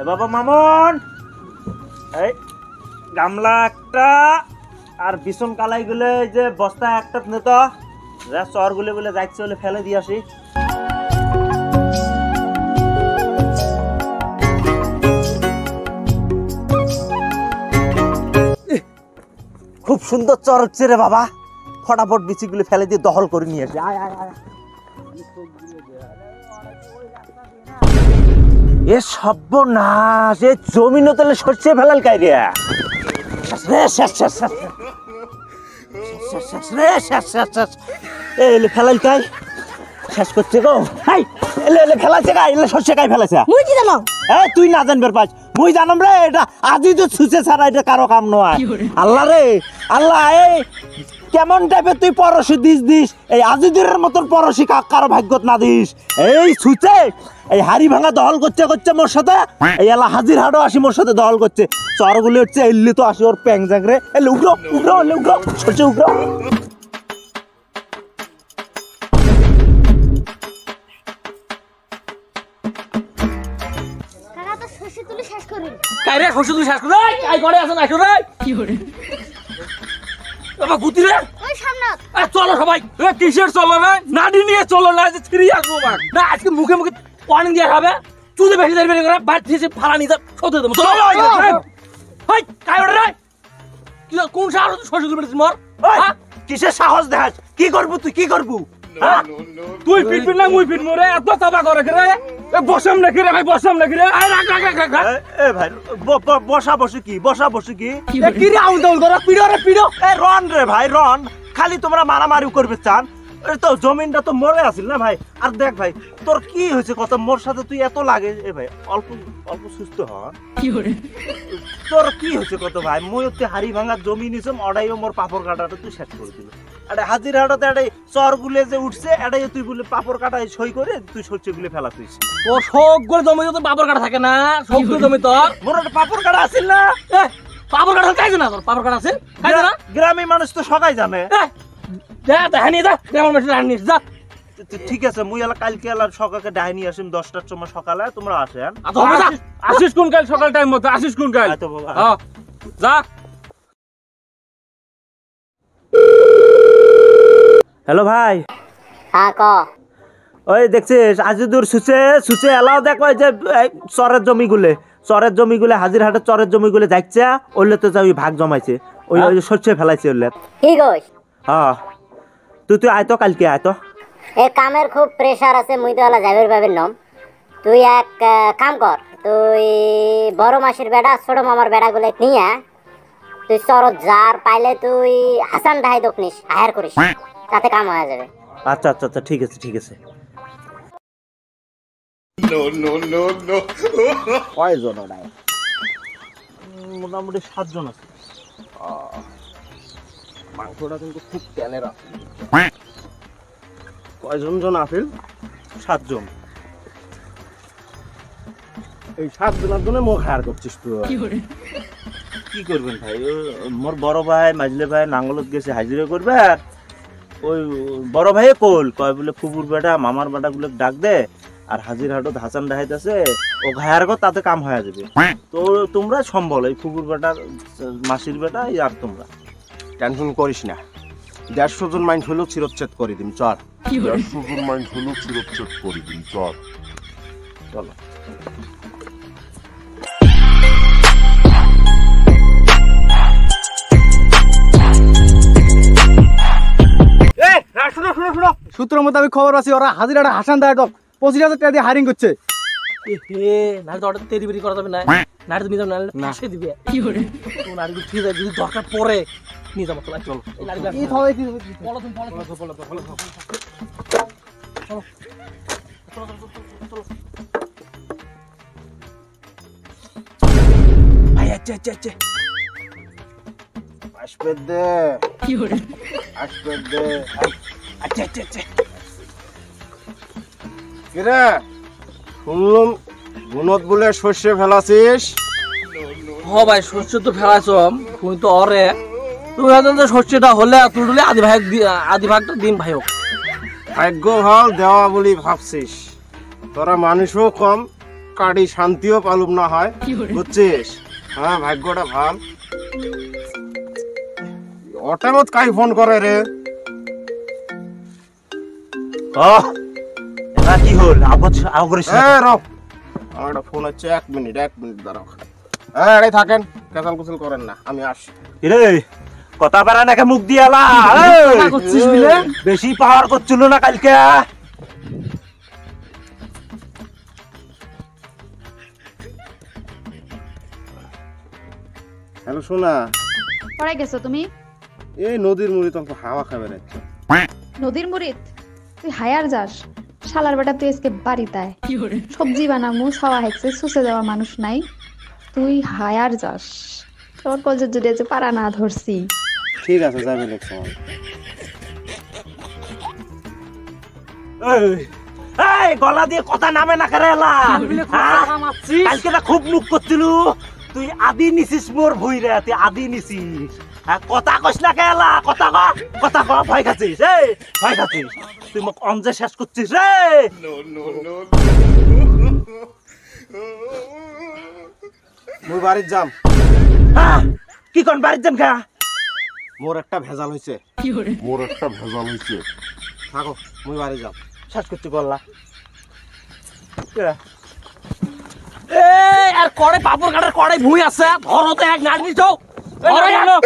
এ বাবা মামন। এই, গামলা একটা আর বিছন কালাই গুলো যে বস্তা একটা নে তো। যা চরগুলো বলে যাইছে বলে ফেলে দিয়ে আসি। খুব সুন্দর চর হচ্ছে রে বাবা। ফটাফট বিচিগুলো ফেলে দিয়ে দখল করে নিয়ে আসি। আয় আয় আয় এ সর্বনাশ এ জমিন তাহলে সর্ষে ফেলাল কাই রে রে, শেষ, শেষ, শেষ, শেষ। শেষ, শেষ, রে, শেষ, শেষ, শেষ। এ, এলে ফেলাল কাই? শেষ করছে গো। হাই এলে এলে ফেলাছে কাই? এলে সর্ষে কাই ফেলাছে মুই কি জানো? এ তুই না জানবার পাস মুই জানম রে এটা আজই তো ছুচে ছাড়া এটা কারও কাম নয়। আল্লাহ রে আল্লাহ এই কেমন টাইপের তুই পরশি দিস দিস? এই আজিদের মতন পরশি কা- কারও ভাগ্যত না দিস। এই ছুচে এই হাড়ি ভাঙা দহল করছে করছে মোর সাথে। এই এলা হাজির হাড়ও আসি মোর সাথে দহল করছে। চরগুলি হচ্ছে এল্লি তো আসি ওর প্যাং জাগরে এলে উগ্র উগ্র এলে উগ্র সরছে উগ্র। কাকা তো শস্য তুলে শেষ কাইরে শস্য তুই শেষ করে? আই ঘরে আসেন আসো রে? কি করে? বাবা গুতি রে। চলো সবাই। কিসের চলো না নাডি নিয়ে চলো না যে ছিড়ি আসব না আজকে মুখে মুখে ওয়ার্নিং দিয়ে খাবে চুলে বেশি দেরি করে বাদ দিয়ে ফালা নিতে সতে দেবো। চলো হাই কাই ওরে রে। কোন সাহস শস্য তুলে মর? হ্যাঁ? কিসের সাহস দেখাস? কি করবু তুই কি করবু? হ্যাঁ? তুই পিটবি না মুই পিটবো রে। এত চাপা করে রে? এ, বসাম নাকি রে ভাই বসাম নাকি রে? এ, ভাই বসা বসে কি বসা বসে কি? কি রে আউল দাউল করে পিড়ো রে পিড়ো। এ রন রে ভাই রন। খালি তোমরা মারামারি করবে চান? তো জমিনটা তো মরে আছিল না ভাই? আর দেখ ভাই তোর কি হয়েছে কত? মোর সাথে তুই এত লাগে এ ভাই অল্প অল্প সুস্থ হ তোর কি হয়েছে কত ভাই? মই হচ্ছে হাড়ি ভাঙা জমি নিছম অডাইও মোর পাপড় কাটাটা তুই শেষ করে দিল। আরে হাজির হাটাতে এটাই চর গুলে যে উঠছে এটাই তুই বলে পাপড় কাটায় সই করে তুই শস্য গুলে ফেলা তুই। ও সবগুলো জমি তো বাবর কাটা থাকে না সবগুলো জমি তো মোর পাপড় কাটা আছিল না? খাইছে না তোর? আছে? না? মানুষ তো সবাই জানে। যা নিয়ে যা গ্রামের দেখা নিয়ে যা। ঠিক আছে মুই এলা কালকে এলা সকালকে ডাইনি আসিম দশটার সময় সকালে তোমরা আসেন আচ্ছা, হবে যা। আসিস কোন কাল? সকাল টাইম মতো আসিস কোন কাল? আচ্ছা হ্যাঁ, যা। হ্যালো ভাই। হ্যাঁ ক? ওই দেখছিস আজিদুর সুচে সুচে এলাও দেখ ওই যে চরের জমিগুলে। চরের জমিগুলে হাজির হাটের চরের জমিগুলে যাচ্ছে ওইলে তো যা ওই ভাগ জমাইছে। ওই ওই যে শস্য ফেলাইছে ওইলে। কি কইস? হ্যাঁ। তুই তুই আয় তো কালকে আয় তো। এ কামের খুব প্রেসার আছে মুই তো হলা যাবের ভাবের নম। তুই এক কাম কর। তুই বড় মাসির বেড়া ছোট মামার বেড়া গুলো নিয়ে তুই চরত যার পাইলে তুই হাসান ডাহাই দোকনিস আহার করিস। তাতে কাম হয়ে যাবে। আচ্ছা আচ্ছা আচ্ছা ঠিক আছে ঠিক আছে। কয়জন ওরা? মোটামুটি সাতজন আছে। মাংসটা কিন্তু খুব তেলের আছে কয়জন জন আছেন সাতজন। এই সাতজনের জন্য মুখ হায়ার করছিস তুই। কি করবেন ভাই? ও, মোর বড় ভাই মাঝলে ভাই নাঙ্গলত গেছে হাজিরা করবে। আর ওই বড় ভাই কোল কয় বলে ফুপুর বেটা মামার বেটা গুলো ডাক দে। আর হাজির হাটত হাসান ডাহাইতেছে ও ঘায়ার গো তাতে কাম হয়ে যাবে। তো তোমরা সম্বল এই ফুপুর বেটার মাসির বেটা আর তোমরা। টেনশন করিস না। দেড়শো জন মাইন্ড হলেও চিরচ্ছেদ করে দিম চল। দেড়শো জন মাইন্ড হলেও চিরচ্ছেদ করে দিন চল। চলো। শুনো শুনো শুনো। সূত্র মোতাবেক খবর আছে ওরা হাজিরাটা হাসান দেয় পঁচিশ হাজার টাকা দিয়ে হায়ারিং করছে। নাহলে তো অর্ডার তেরি বেরি করা যাবে না। নাহলে তো নিয়ে যাবে নাহলে ফাঁসে দিবে। কি করে? তো নারী ঠিক আছে যদি দরকার পড়ে নিয়ে যাব চলো চলো। এই নারী এই ধরো, এই বলো তুমি বলো বলো বলো ভাই আচ্ছা আচ্ছা আচ্ছা আসবে দে। আসবে দে। আচ্ছা আচ্ছা আচ্ছা কিরে? শুনলাম গুণত বলে শস্যে ফেলাছিস? হ ভাই শস্য তো ফেলাছম তুমি তো অরে। তুমি হয়তো যে শস্যটা হলে তুললে আদি ভাগ দি- আদি ভাগটা দিন ভাই হোক। ভাগ্য ভালো দেওয়া বলি ভাবছিস। তোরা মানুষও কম কাটি শান্তিও পালুম না হয়। বুঝছিস? হ্যাঁ ভাগ্যটা ভালো। অটামত কাই ফোন করে রে? ও কি হল? আগত আগরিস এ রও আমার একটা ফোন হচ্ছে এক মিনিট এক মিনিট দাঁড়াও। হ্যাঁ এটাই থাকেন কেসাল কুচল করেন না আমি আসি রে কথা পারা নাকি মুখ দিয়ালা কথা করছিস বিলে? বেশি পাওয়ার করছিল না কালকে। হ্যালো শোনা পড়াই গেছো তুমি? এই নদীর মুড়ি তো হাওয়া খাবে নদীর মুড়িত? তুই হায়ার যাস। শালার বেটা তুই আজকে বাড়িতে সবজি বানামু ছাওয়া হেক্সে সুসে দেওয়ার মানুষ নাই। তুই হায়ার যাস। তোর কলেজের যদি আছে পারা না ধরছি। ঠিক আছে যাবে নেক্সট এই, এই গলা দিয়ে কথা নামে না করে এলা? হ্যাঁ? কালকে খুব মুখ করছিল। তুই আদি নিছিস মোর ভুই রে তুই আদি নিছিস। কথা কইস না কেলা কথা ক কথা ক ভয় খাচ্ছিস এই ভয় খাচ্ছিস। তুই মোক অঞ্জে শেষ করছিস রে মুই বাড়ির যাম। হ্যাঁ, কি কোন বাড়ির যান খা মোর একটা ভেজাল হয়েছে মোর একটা ভেজাল হয়েছে থাকো মুই বাড়ি যাম। শেষ করতে বললা। এই আর করে পাপড় কাটার করে ভুই আছে ধরো তো এক নাড়ি নিছো ধরো জানো